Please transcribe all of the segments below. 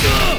Sure.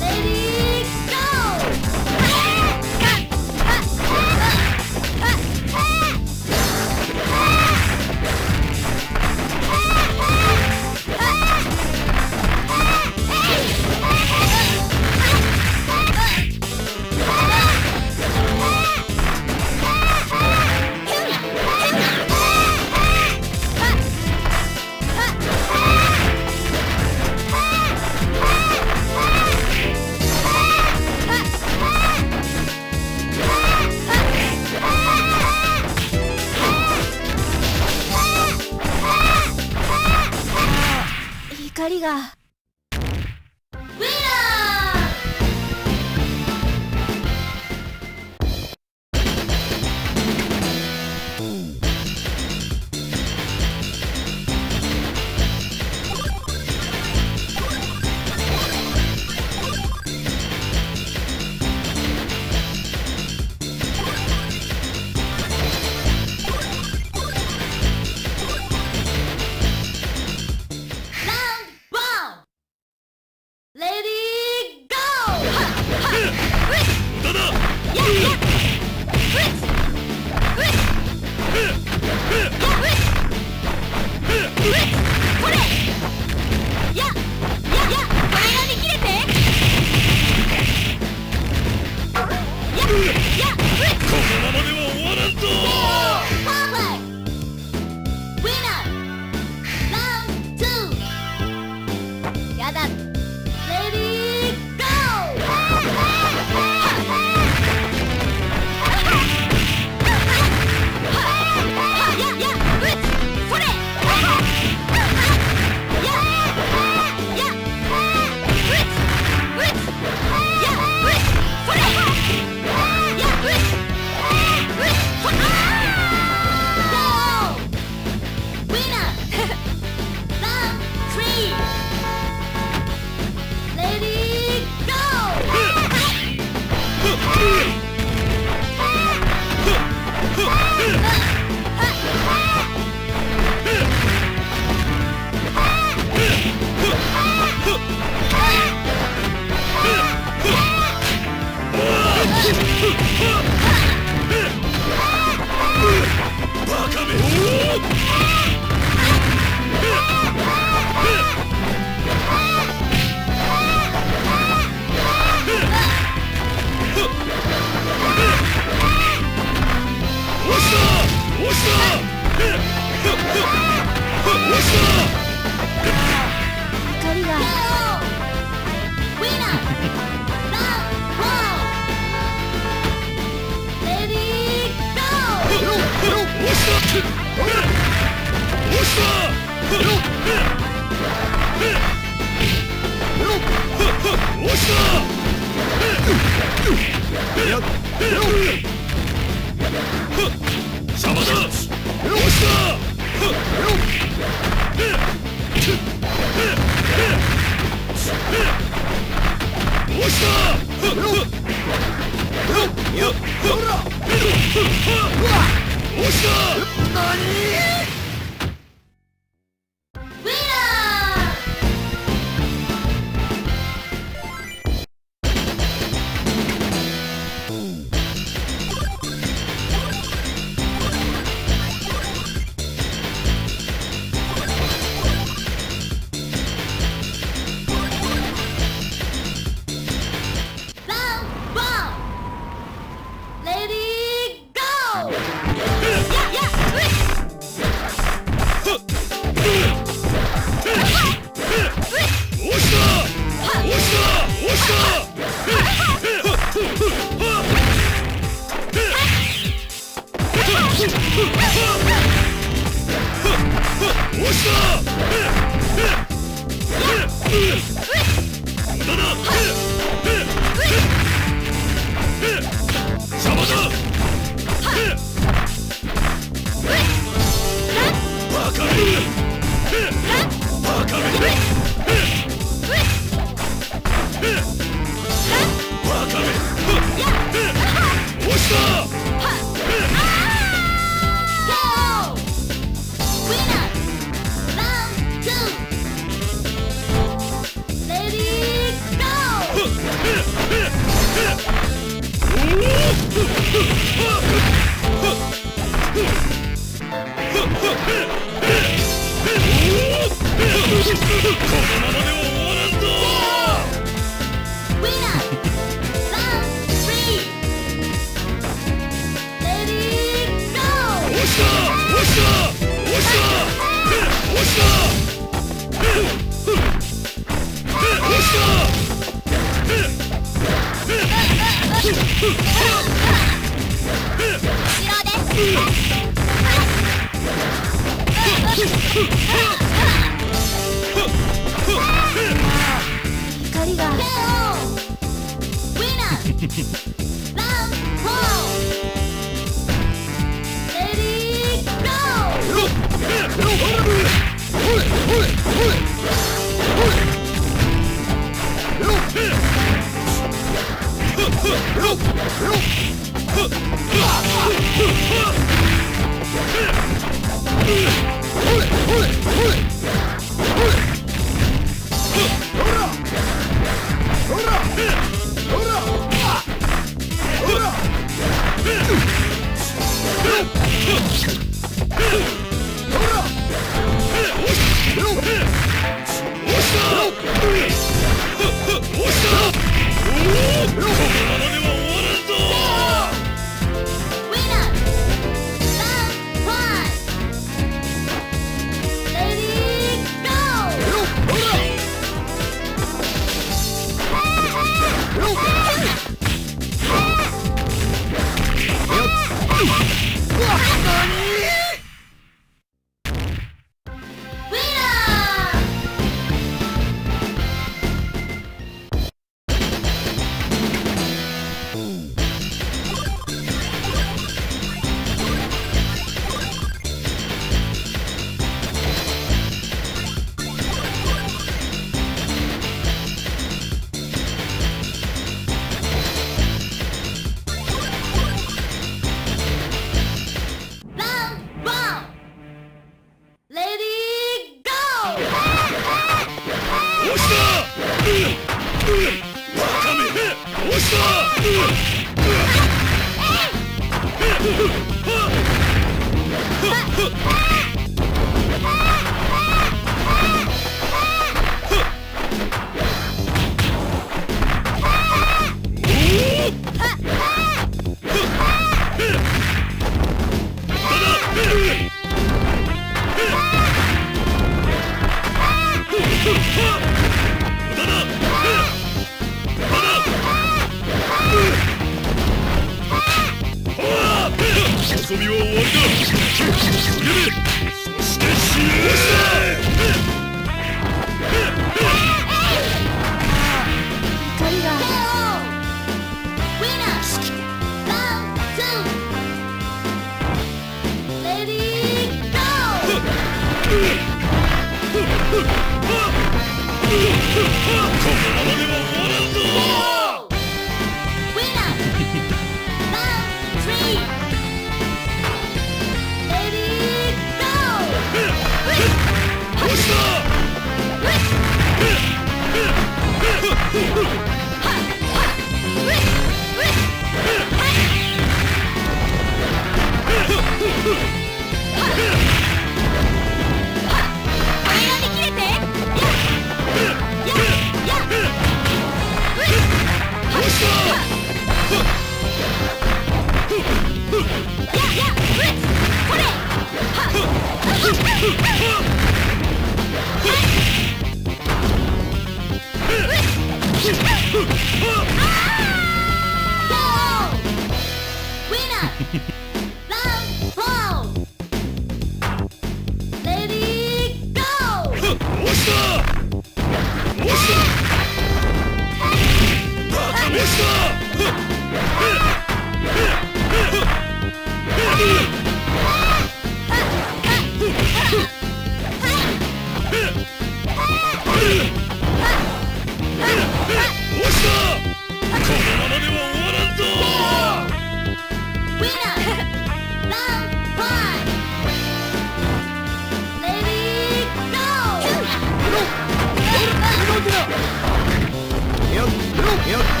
Eu...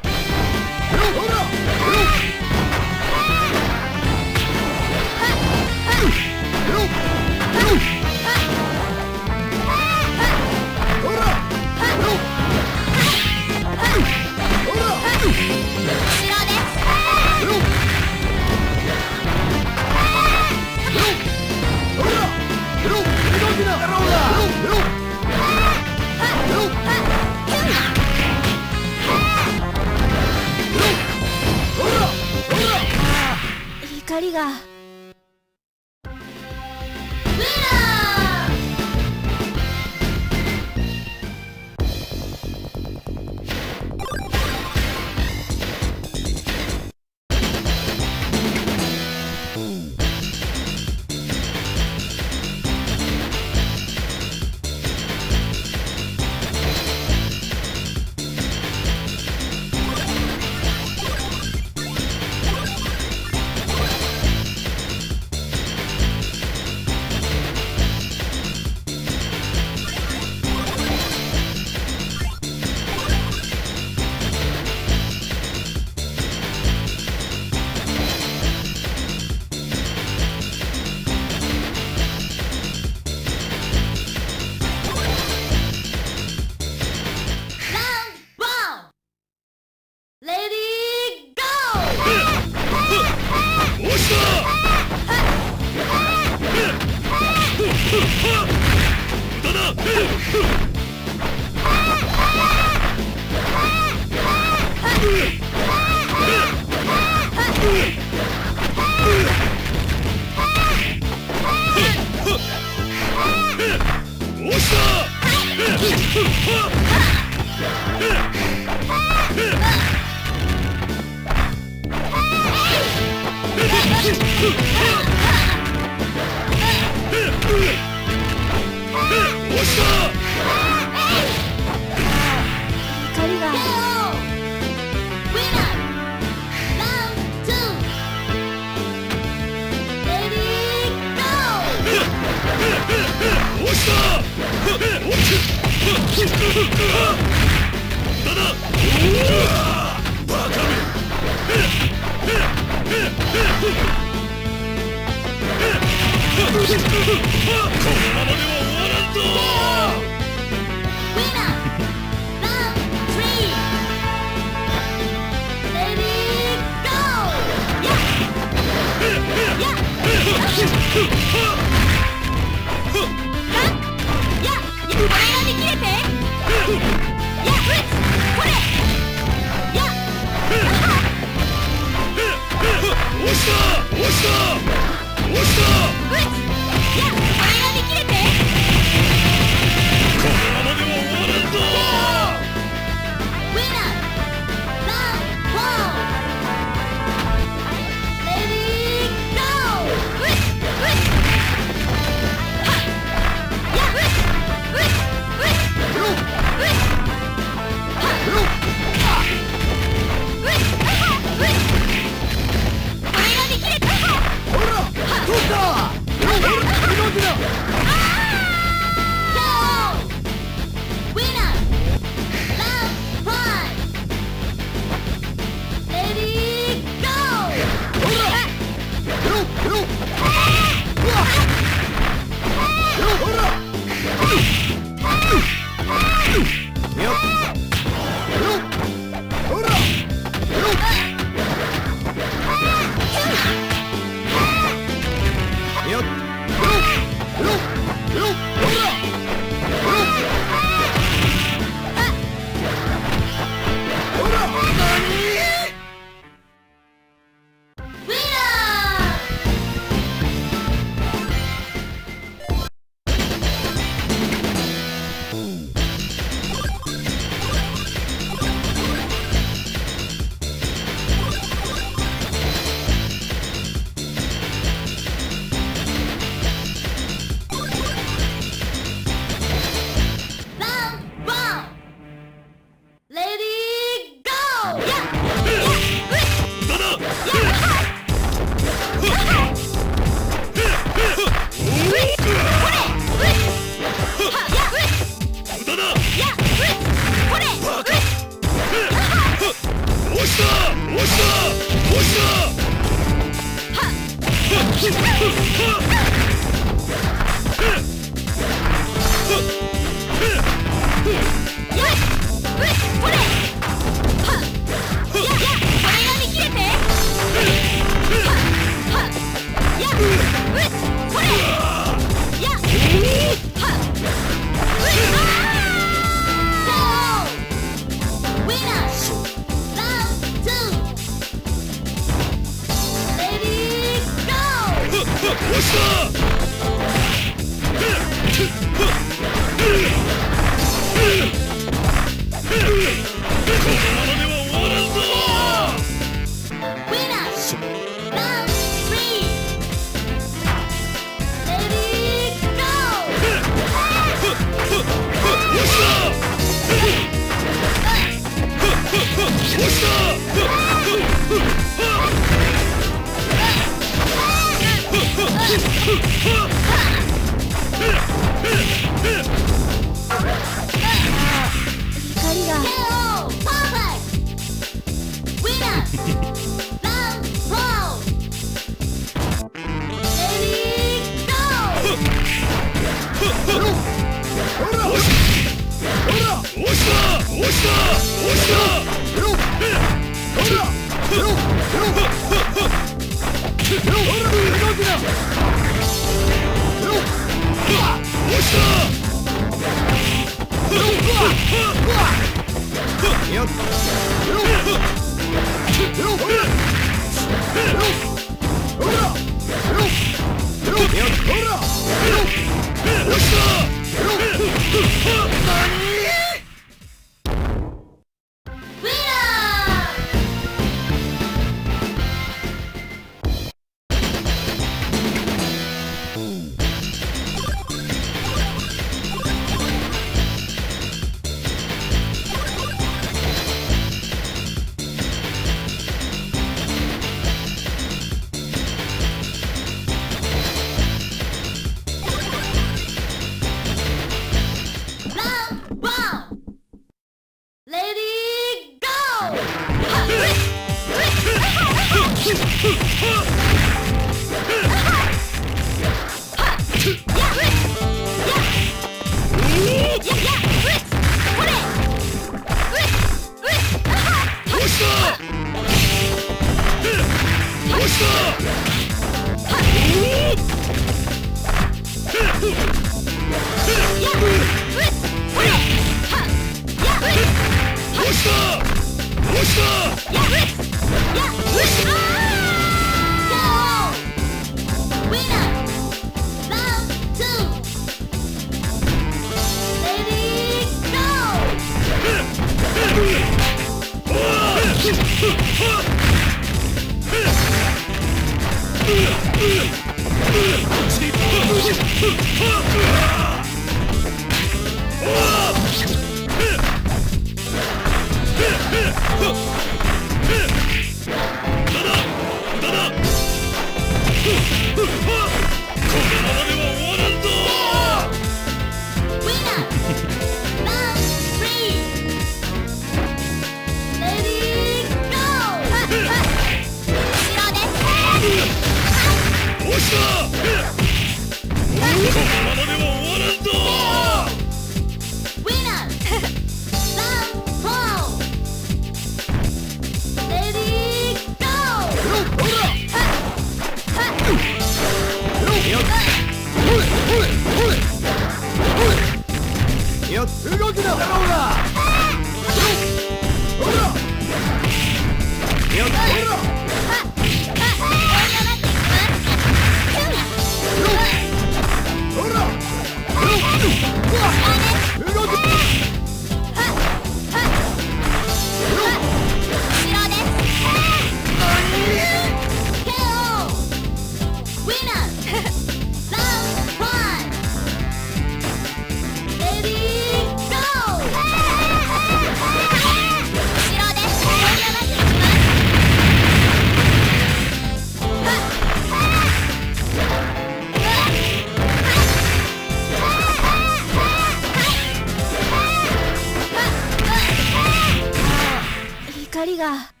が。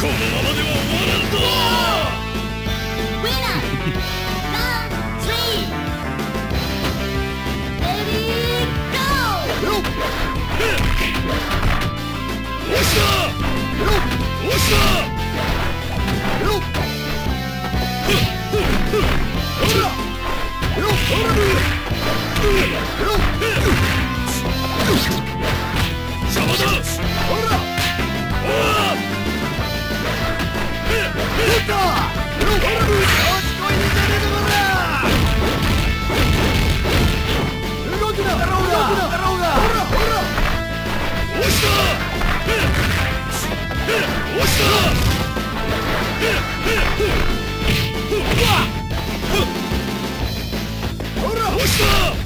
このままでは終わらんぞ Hold on! ほら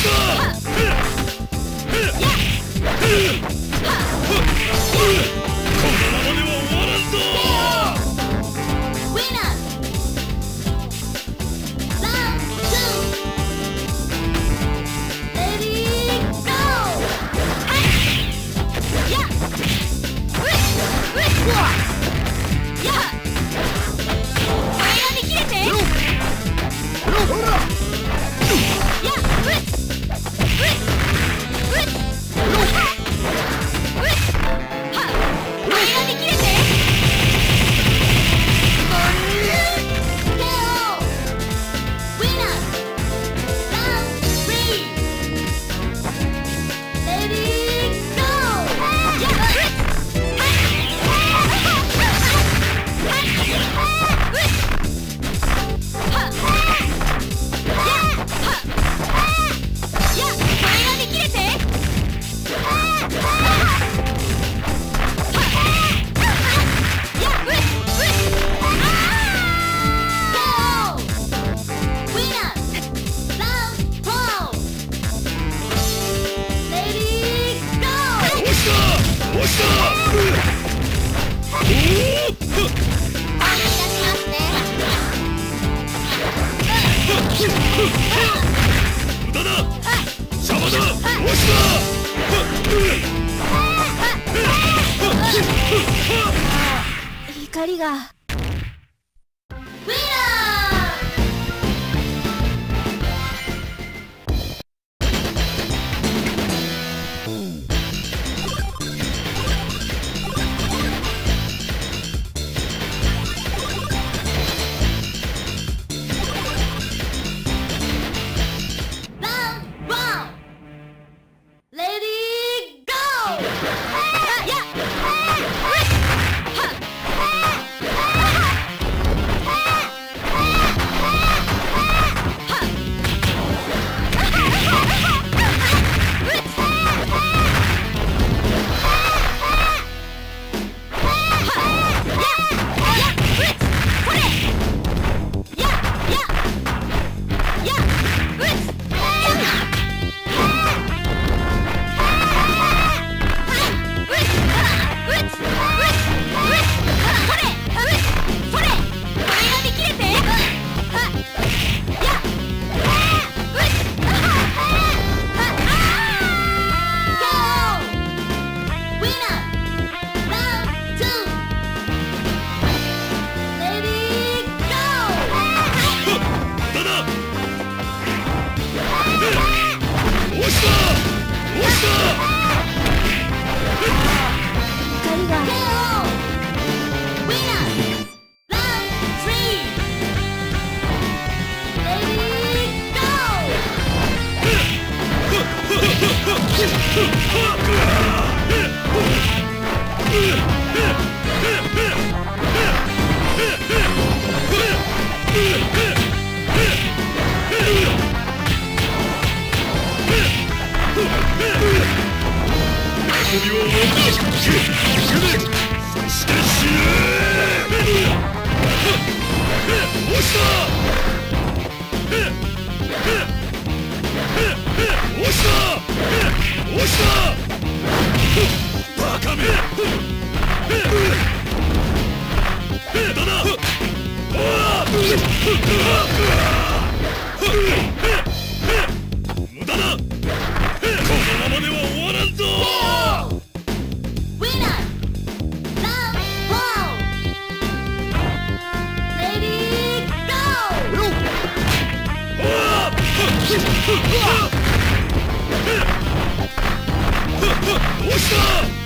したした押したおー無駄だ邪魔だ押した光が押し